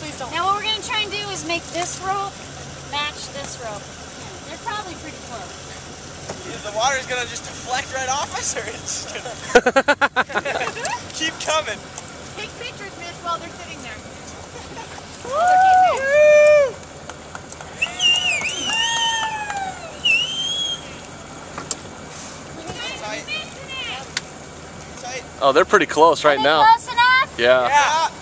Please don't. Now what we're going to try and do is make this rope match this rope. They're probably pretty close. Is the water's gonna just deflect right off us, or it's just gonna keep coming? Take pictures, Mitch, while they're sitting there. Tight. Tight. Oh, they're pretty close right Are they now. Yeah. Yeah.